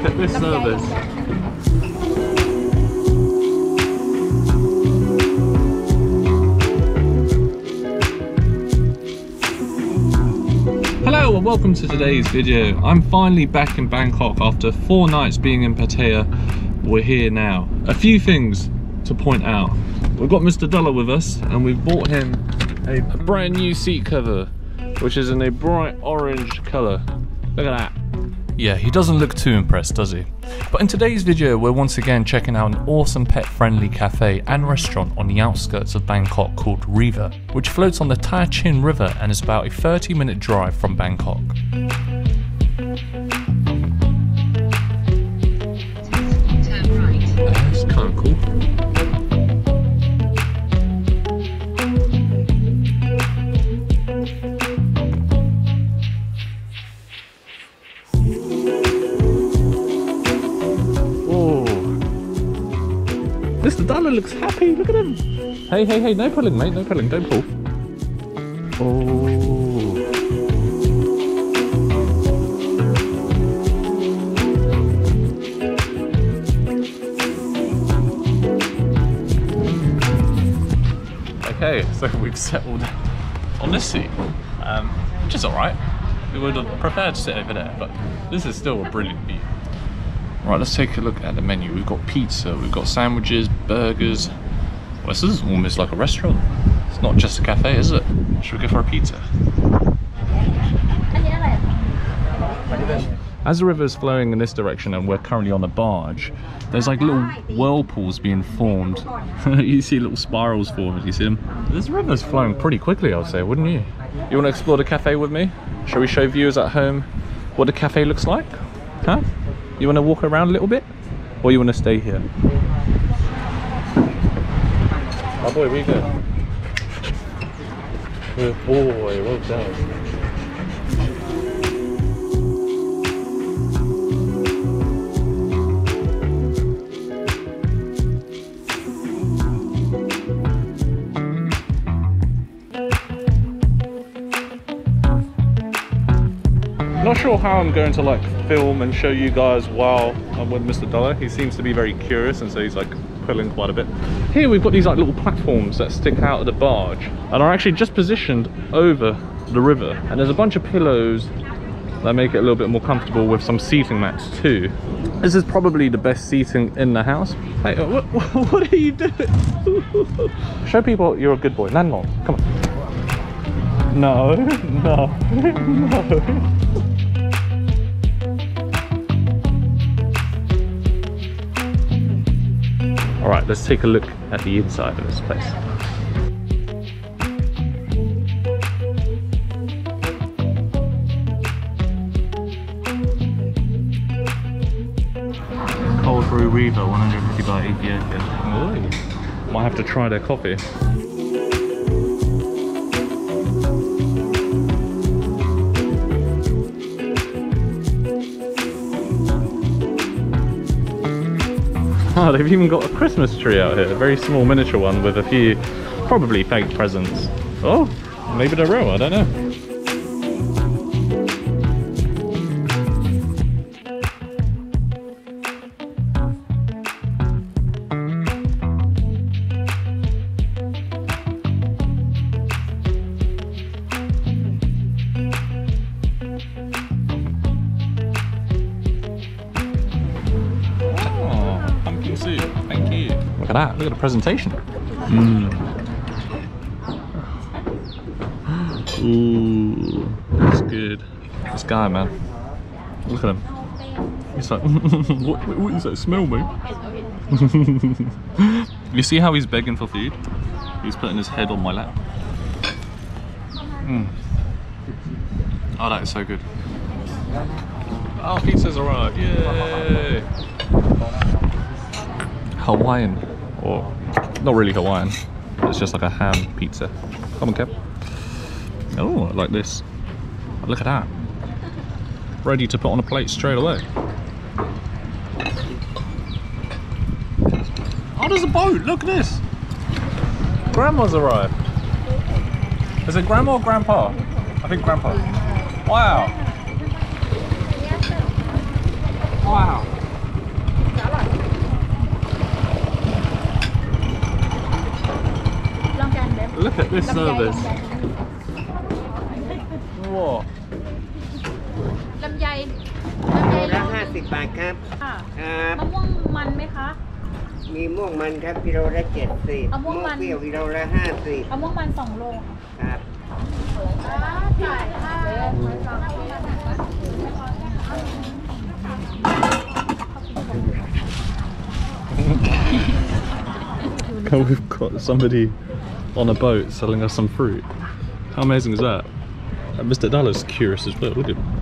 Look at this service. Hello and welcome to today's video. I'm finally back in Bangkok after four nights being in Pattaya. We're here now. A few things to point out. We've got Mr. Dollar with us and we've bought him a brand new seat cover, which is in a bright orange colour. Look at that. Yeah, he doesn't look too impressed, does he? But in today's video, we're once again checking out an awesome pet-friendly cafe and restaurant on the outskirts of Bangkok called Riva, which floats on the Tha Chin River and is about a 30-minute drive from Bangkok. Turn right. That's kind of cool. Look at him. Hey, hey, hey, no pulling, mate. No pulling. Don't pull. Oh. Okay, so we've settled on this seat, um, which is alright. We would have preferred to sit over there, but this is still a brilliant view. Right, let's take a look at the menu. We've got pizza, we've got sandwiches, burgers. This is almost like a restaurant. It's not just a cafe, is it? Should we go for a pizza? As the river is flowing in this direction and we're currently on a barge, there's like little whirlpools being formed. you see little spirals forming, you see them? This river's flowing pretty quickly, I would say, wouldn't you? You want to explore the cafe with me? Shall we show viewers at home what the cafe looks like? Huh? You want to walk around a little bit? Or you want to stay here? Oh boy, you go? Good boy, well done. Not sure how I'm going to like film and show you guys while I'm with Mr. Dollar. He seems to be very curious and so he's like pulling quite a bit. Here we've got these like little platforms that stick out of the barge and are actually just positioned over the river. And there's a bunch of pillows that make it a little bit more comfortable with some seating mats too. This is probably the best seating in the house. Hey, uh, what, what are you doing? Show people you're a good boy. Land on, come on. No, no, no. All right, let's take a look at the inside of this place. Cold brew Riva, 150 by Ethiopia. Ooh. Might have to try their coffee. They've even got a Christmas tree out here. A very small miniature one with a few probably fake presents. Oh, maybe they're real, I don't know. Look at that. Look at the presentation. Mm. Ooh, that's good. This guy, man. Look at him. He's like, what, what is that smell, mate? you see how he's begging for food? He's putting his head on my lap. Mm. Oh, that is so good. Oh, pizza's arrived. Yay! Hawaiian, or not really Hawaiian. It's just like a ham pizza. Come on, Kev. Oh, like this. Look at that. Ready to put on a plate straight away. Oh, there's a boat. Look at this. Grandma's arrived. Is it grandma or grandpa? I think grandpa. Wow. Look at this ลำไย service. ลำไย Whoa. ลำไยลำไย โลละห้าสิบบาทครับ ค่ะ ครับ มะม่วงมันไหมคะ มีม่วงมันครับกิโลละเจ็ดสิบ เอาม่วงมัน เปรี้ยวกิโลละห้าสิบ เอาม่วงมันสองโลค่ะ ครับ We've got somebody on a boat selling us some fruit. How amazing is that? Uh, and Mr. Dollar curious as well. Look at him.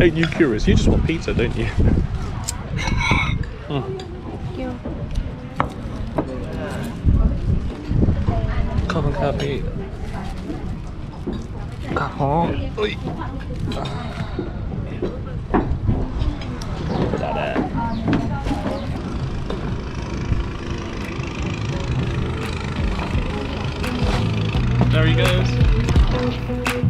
Ain't you curious? You just want pizza, don't you? Oh. Carbon copy. Oh, oi. There he goes.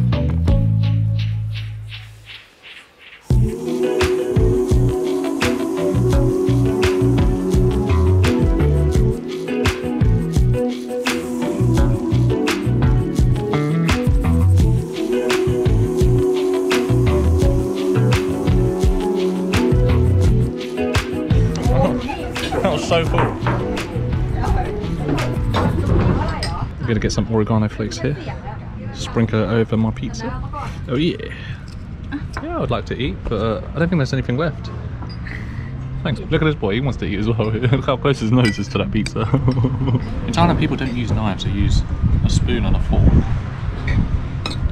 That was so cool. I'm gonna get some oregano flakes here. Sprinkle over my pizza. Oh yeah. Yeah, I would like to eat, but uh, I don't think there's anything left. Thanks. Look at this boy, he wants to eat as well. Look how close his nose is to that pizza. In China, people don't use knives, they use a spoon and a fork.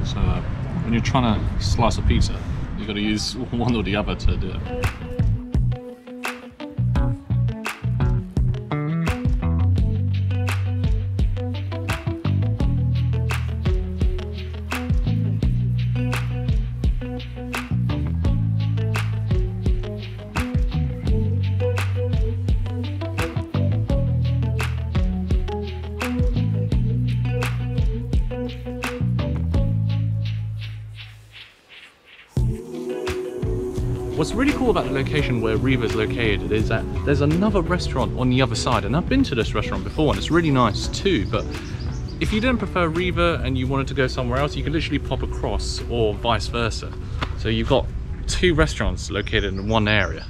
So uh, when you're trying to slice a pizza, you've got to use one or the other to do it. What's really cool about the location where Riva is located is that there's another restaurant on the other side, and I've been to this restaurant before, and it's really nice too. But if you didn't prefer Riva and you wanted to go somewhere else, you can literally pop across, or vice versa. So you've got two restaurants located in one area.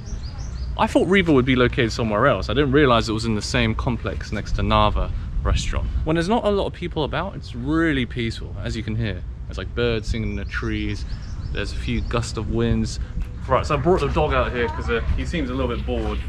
I thought Riva would be located somewhere else. I didn't realize it was in the same complex next to Nava restaurant. When there's not a lot of people about, it's really peaceful, as you can hear. There's like birds singing in the trees. There's a few gusts of winds. Right, so I brought the dog out here because uh, he seems a little bit bored.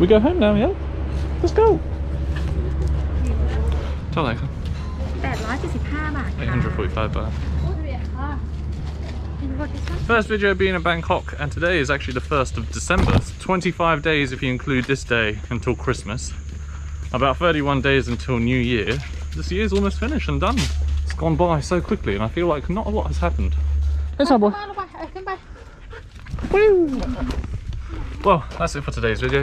We go home now, yeah? Let's go. เท่าไหร่ครับ 875 บาทค่ะ 845 baht. ค่ะเป็นรถดิฉัน First video being in Bangkok, and today is actually the 1st of December. It's 25 days if you include this day until Christmas. About 31 days until New Year. This year's almost finished and done. It's gone by so quickly, and I feel like not a lot has happened. Yes, my boy. มาลงไปเอ้ยขึ้นไป Well, that's it for today's video.